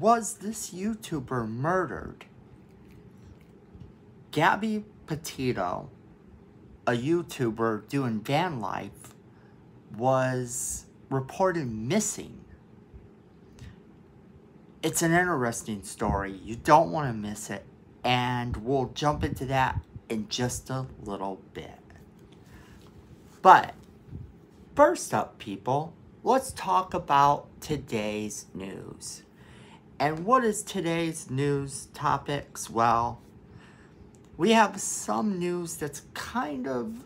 was this YouTuber murdered? Gabby Petito, a YouTuber doing van life, was reported missing. It's an interesting story. You don't want to miss it. And we'll jump into that in just a little bit. But first up, people, let's talk about today's news. And what is today's news topics? Well, we have some news that's kind of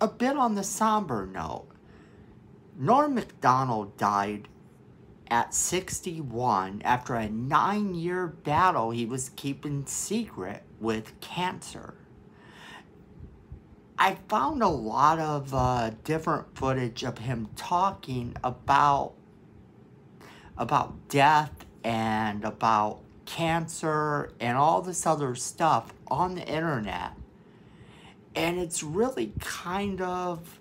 a bit on the somber note. Norm MacDonald died at 61 after a nine year battle he was keeping secret with cancer. I found a lot of uh, different footage of him talking about about death and about cancer and all this other stuff on the internet. And it's really kind of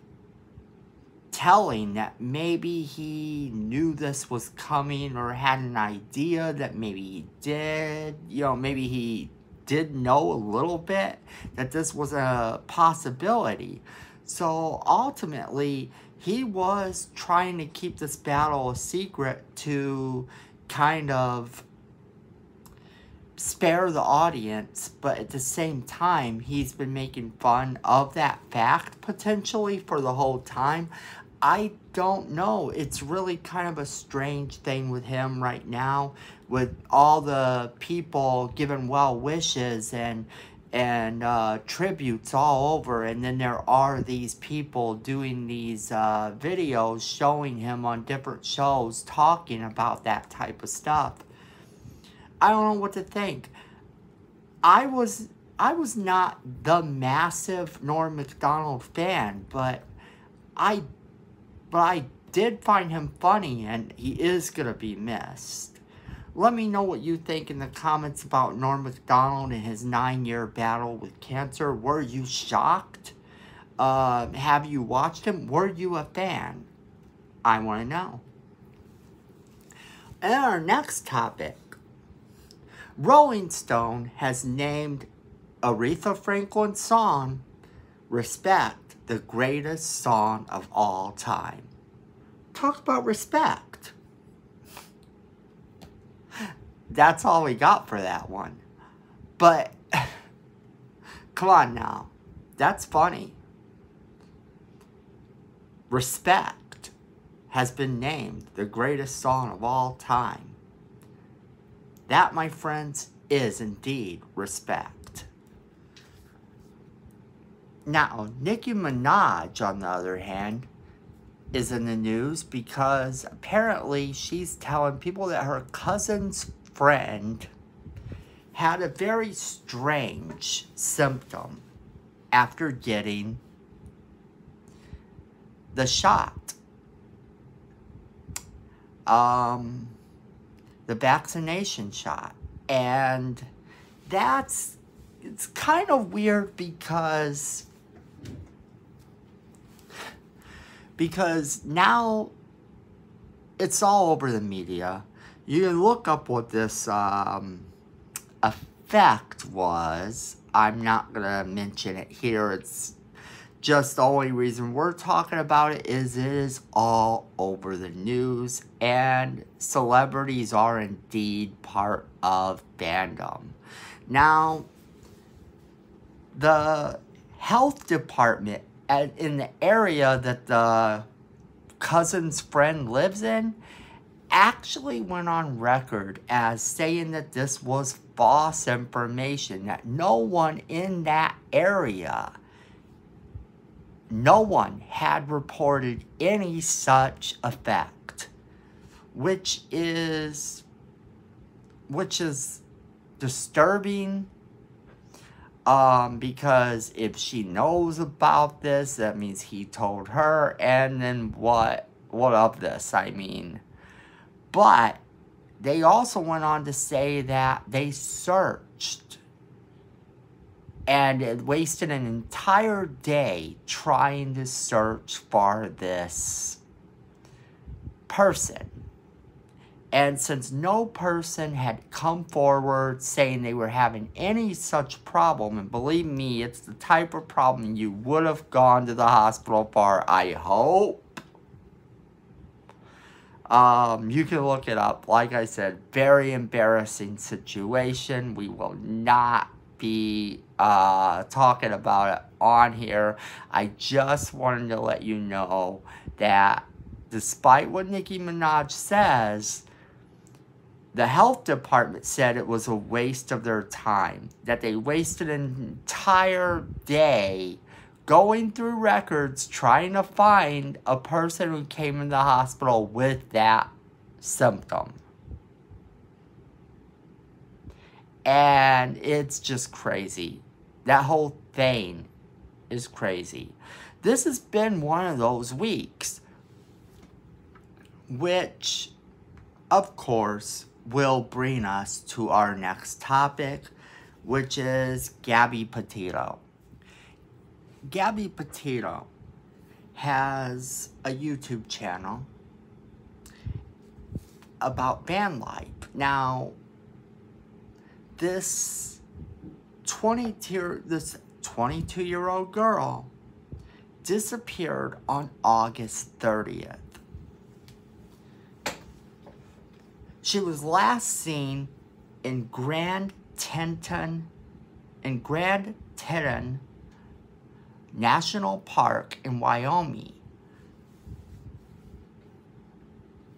telling that maybe he knew this was coming or had an idea that maybe he did. You know, maybe he did know a little bit that this was a possibility. So ultimately, he was trying to keep this battle a secret to kind of spare the audience, but at the same time, he's been making fun of that fact potentially for the whole time. I don't know. It's really kind of a strange thing with him right now, with all the people giving well wishes and and uh, tributes all over, and then there are these people doing these uh, videos showing him on different shows talking about that type of stuff. I don't know what to think. I was I was not the massive Norm MacDonald fan, but I but I did find him funny and he is gonna be missed. Let me know what you think in the comments about Norm MacDonald and his nine-year battle with cancer. Were you shocked? Uh, have you watched him? Were you a fan? I want to know. And our next topic Rolling Stone has named Aretha Franklin's song Respect the greatest song of all time. Talk about respect. That's all we got for that one. But, come on now. That's funny. Respect has been named the greatest song of all time. That, my friends, is indeed respect. Now, Nicki Minaj, on the other hand, is in the news because apparently she's telling people that her cousin's friend had a very strange symptom after getting the shot. Um, the vaccination shot. And that's, it's kind of weird because, because now it's all over the media. You can look up what this um, effect was. I'm not going to mention it here. It's just the only reason we're talking about it is it is all over the news and celebrities are indeed part of fandom. Now, the health department at, in the area that the cousin's friend lives in actually went on record as saying that this was false information, that no one in that area no one had reported any such effect, which is which is disturbing um, because if she knows about this, that means he told her, and then what, what of this, I mean. But they also went on to say that they searched and wasted an entire day trying to search for this person. And since no person had come forward saying they were having any such problem, and believe me, it's the type of problem you would have gone to the hospital for, I hope. Um, you can look it up. Like I said, very embarrassing situation. We will not be uh, talking about it on here. I just wanted to let you know that despite what Nicki Minaj says, the health department said it was a waste of their time, that they wasted an entire day going through records trying to find a person who came in the hospital with that symptom. And it's just crazy. That whole thing is crazy. This has been one of those weeks, which, of course, will bring us to our next topic, which is Gabby Petito. Gabby Petito has a YouTube channel about van life. Now, this 22 this 22 year old girl disappeared on August 30th. She was last seen in Grand Teton, in Grand Teton National Park in Wyoming.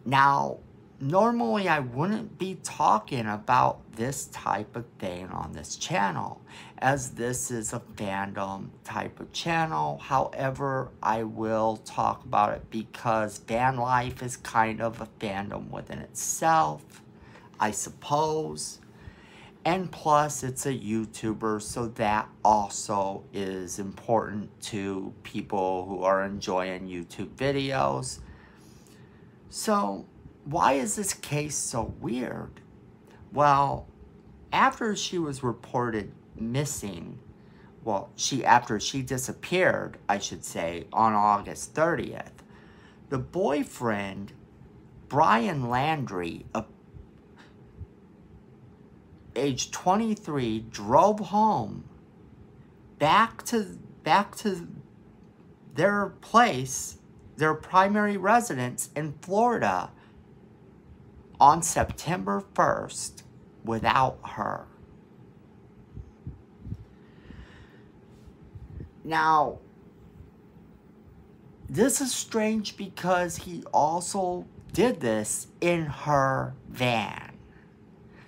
Now, normally I wouldn't be talking about this type of thing on this channel as this is a fandom type of channel. However, I will talk about it because fan life is kind of a fandom within itself, I suppose. And plus, it's a YouTuber, so that also is important to people who are enjoying YouTube videos. So, why is this case so weird? Well, after she was reported missing, well, she after she disappeared, I should say, on August 30th, the boyfriend, Brian Landry, age 23, drove home back to back to their place, their primary residence in Florida on September 1st without her. Now, this is strange because he also did this in her van.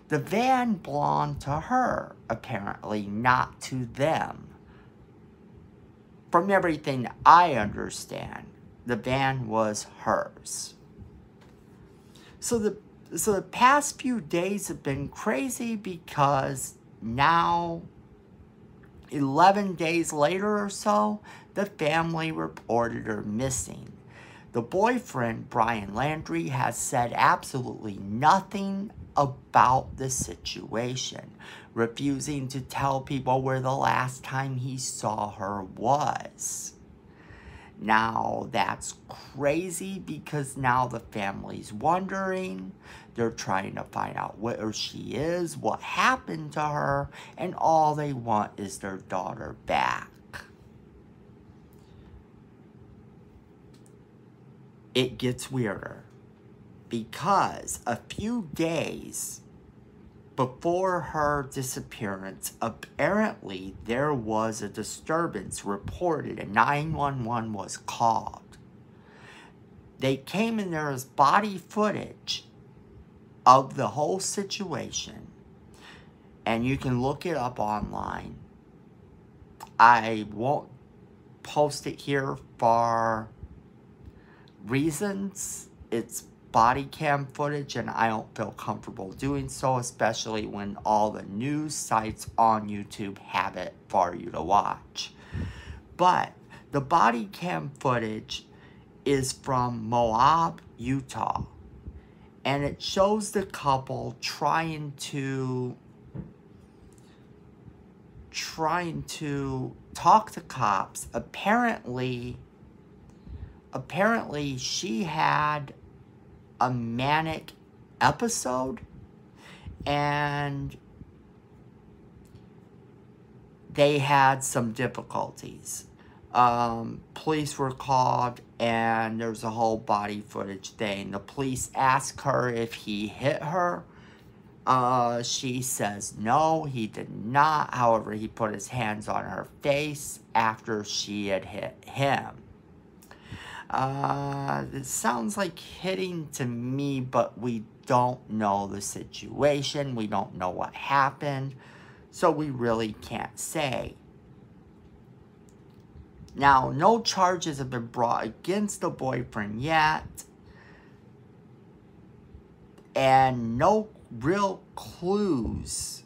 The van belonged to her, apparently, not to them. From everything I understand, the van was hers. So the so the past few days have been crazy because now 11 days later or so the family reported her missing the boyfriend brian landry has said absolutely nothing about the situation refusing to tell people where the last time he saw her was now that's crazy because now the family's wondering. They're trying to find out where she is, what happened to her, and all they want is their daughter back. It gets weirder because a few days before her disappearance, apparently there was a disturbance reported and 911 was called. They came and there was body footage of the whole situation. And you can look it up online. I won't post it here for reasons. It's body cam footage and I don't feel comfortable doing so, especially when all the news sites on YouTube have it for you to watch. But the body cam footage is from Moab, Utah. And it shows the couple trying to trying to talk to cops. Apparently apparently she had a manic episode. And they had some difficulties. Um, police were called and there was a whole body footage thing. The police asked her if he hit her. Uh, she says no, he did not. However, he put his hands on her face after she had hit him. Uh, it sounds like hitting to me, but we don't know the situation. We don't know what happened. So we really can't say. Now, no charges have been brought against the boyfriend yet. And no real clues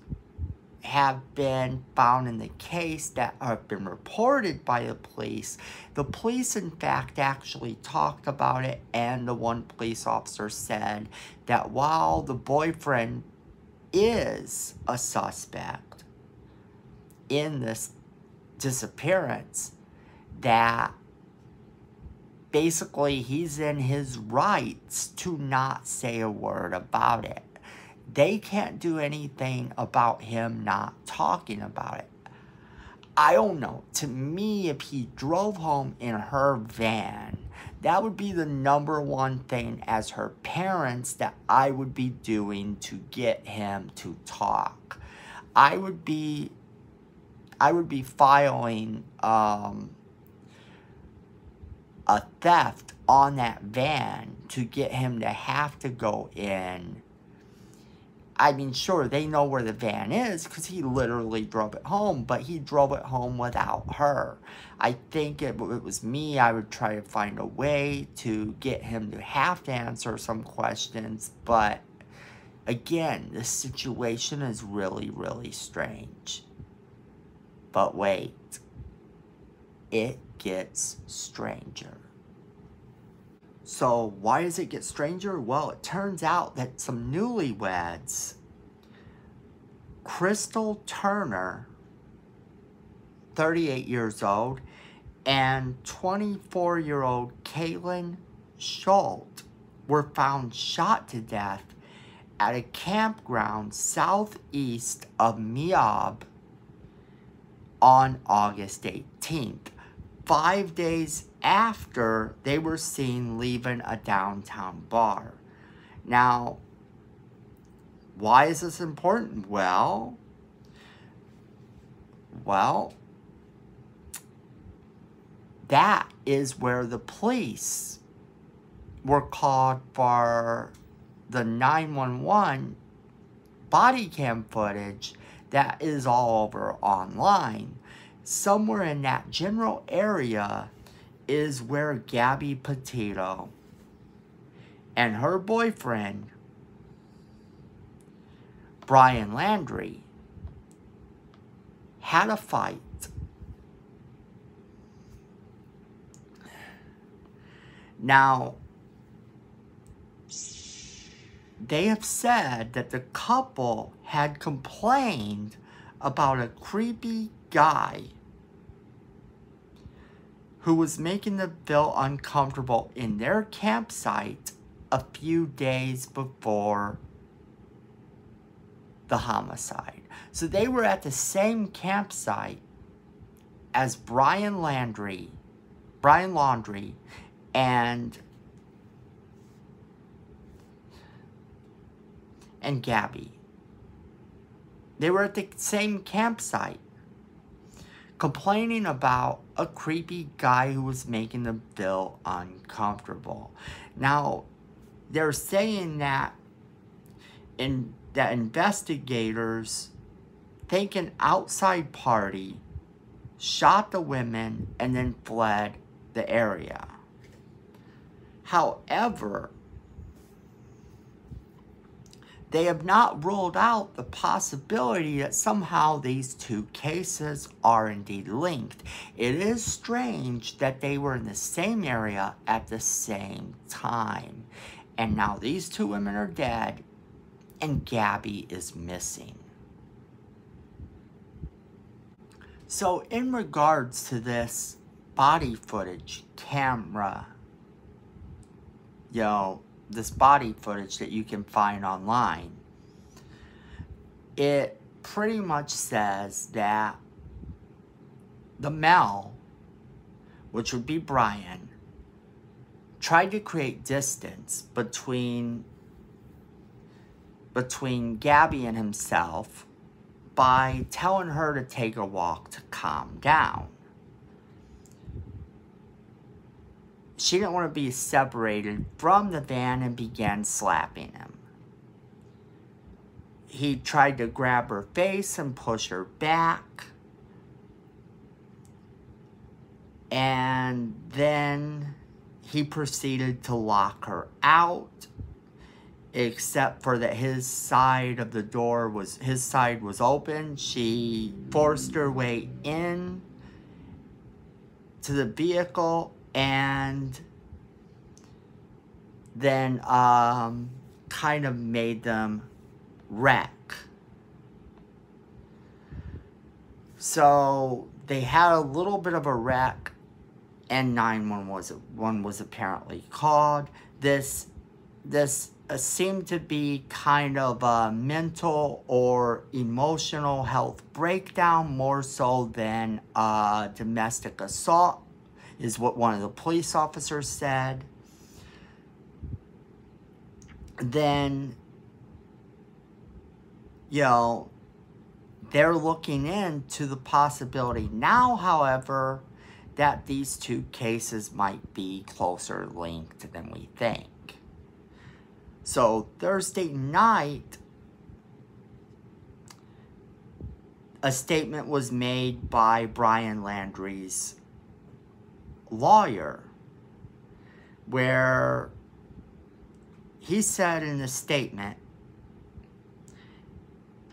have been found in the case that have been reported by the police. The police, in fact, actually talked about it, and the one police officer said that while the boyfriend is a suspect in this disappearance, that basically he's in his rights to not say a word about it. They can't do anything about him not talking about it. I don't know. To me, if he drove home in her van, that would be the number one thing as her parents that I would be doing to get him to talk. I would be I would be filing um, a theft on that van to get him to have to go in I mean, sure, they know where the van is because he literally drove it home, but he drove it home without her. I think if it was me, I would try to find a way to get him to have to answer some questions, but again, the situation is really, really strange. But wait, it gets stranger. So why does it get stranger? Well, it turns out that some newlyweds, Crystal Turner, 38 years old, and 24-year-old Kaylin Schultz were found shot to death at a campground southeast of Moab on August 18th five days after they were seen leaving a downtown bar. Now, why is this important? Well, well, that is where the police were called for the 911 body cam footage that is all over online somewhere in that general area is where Gabby Petito and her boyfriend, Brian Landry, had a fight. Now, they have said that the couple had complained about a creepy guy who was making them feel uncomfortable in their campsite a few days before the homicide. So they were at the same campsite as Brian Landry, Brian Laundrie, and and Gabby. They were at the same campsite complaining about a creepy guy who was making them feel uncomfortable. Now, they're saying that in that investigators think an outside party shot the women and then fled the area. However, they have not ruled out the possibility that somehow these two cases are indeed linked. It is strange that they were in the same area at the same time. And now these two women are dead and Gabby is missing. So in regards to this body footage camera, yo, this body footage that you can find online. It pretty much says that the Mel, which would be Brian, tried to create distance between between Gabby and himself by telling her to take a walk to calm down. She didn't want to be separated from the van and began slapping him. He tried to grab her face and push her back. And then he proceeded to lock her out except for that his side of the door was his side was open she forced her way in to the vehicle and then um, kind of made them wreck. So they had a little bit of a wreck and 911 was one was apparently called. This this uh, seem to be kind of a mental or emotional health breakdown more so than a domestic assault is what one of the police officers said. Then, you know, they're looking into the possibility now, however, that these two cases might be closer linked than we think. So Thursday night, a statement was made by Brian Laundrie's lawyer where he said in a statement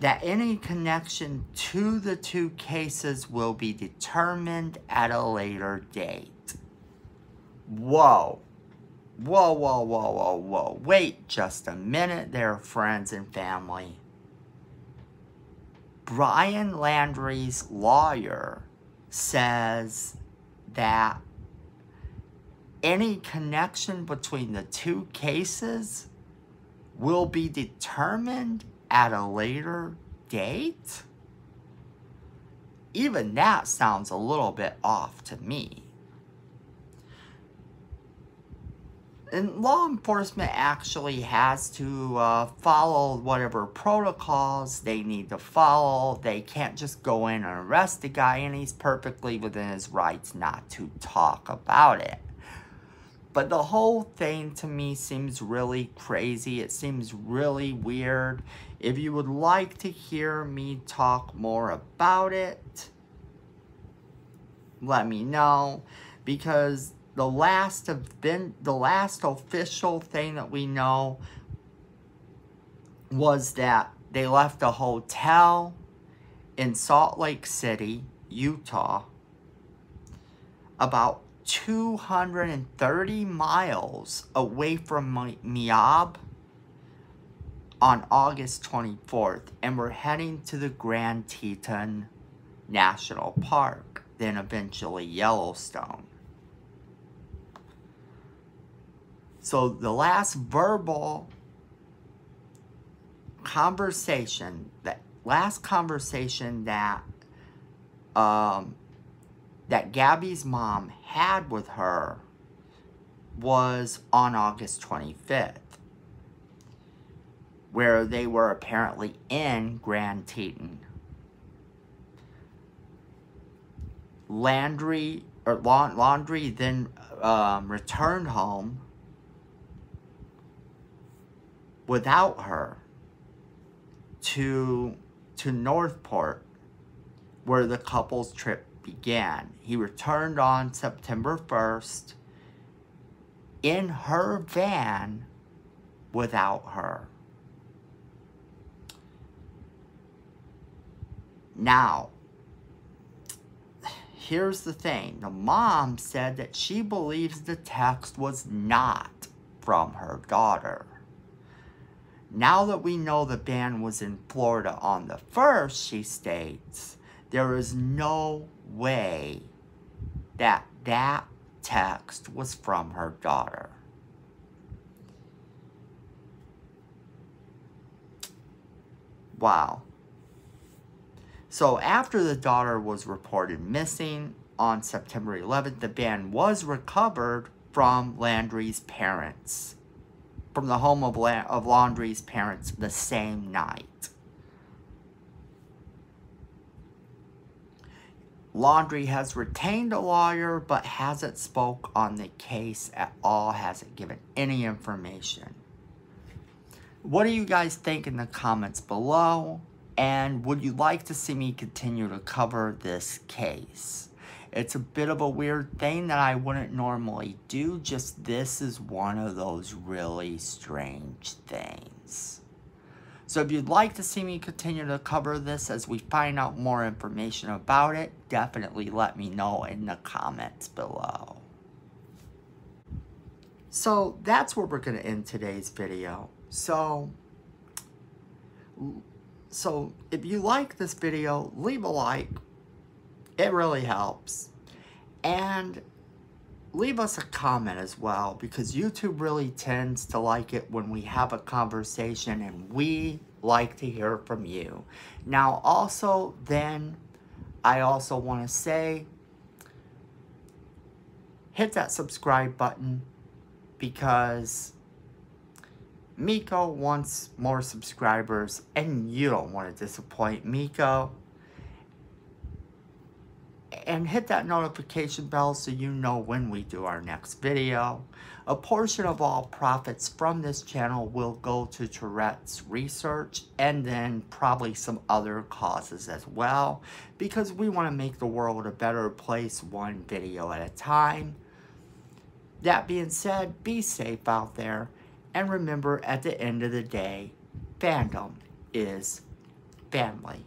that any connection to the two cases will be determined at a later date. Whoa. Whoa, whoa, whoa, whoa, whoa. Wait just a minute there, friends and family. Brian Landry's lawyer says that any connection between the two cases will be determined at a later date? Even that sounds a little bit off to me. and law enforcement actually has to uh, follow whatever protocols they need to follow. They can't just go in and arrest the guy, and he's perfectly within his rights not to talk about it. But the whole thing to me seems really crazy. It seems really weird. If you would like to hear me talk more about it, let me know. Because the last been the last official thing that we know was that they left a hotel in Salt Lake City, Utah, about 230 miles away from Moab on August 24th and we're heading to the Grand Teton National Park, then eventually Yellowstone. So the last verbal conversation, that last conversation that um, that Gabby's mom had with her was on August 25th, where they were apparently in Grand Teton. Landry or Laundrie then um, returned home without her to to Northport where the couple's trip began. He returned on September 1st in her van without her. Now, here's the thing. The mom said that she believes the text was not from her daughter. Now that we know the band was in Florida on the 1st, she states, there is no way that that text was from her daughter. Wow. So after the daughter was reported missing on September 11th, the van was recovered from Landry's parents, from the home of, La of Landry's parents the same night. Laundrie has retained a lawyer but hasn't spoke on the case at all, hasn't given any information. What do you guys think in the comments below? And would you like to see me continue to cover this case? It's a bit of a weird thing that I wouldn't normally do, just this is one of those really strange things. So if you'd like to see me continue to cover this as we find out more information about it, definitely let me know in the comments below. So that's where we're going to end today's video. So, so if you like this video, leave a like. It really helps. And leave us a comment as well because YouTube really tends to like it when we have a conversation and we like to hear from you. Now also then I also want to say hit that subscribe button because Miko wants more subscribers and you don't want to disappoint Miko and hit that notification bell so you know when we do our next video. A portion of all profits from this channel will go to Tourette's research and then probably some other causes as well because we want to make the world a better place one video at a time. That being said, be safe out there and remember at the end of the day, fandom is family.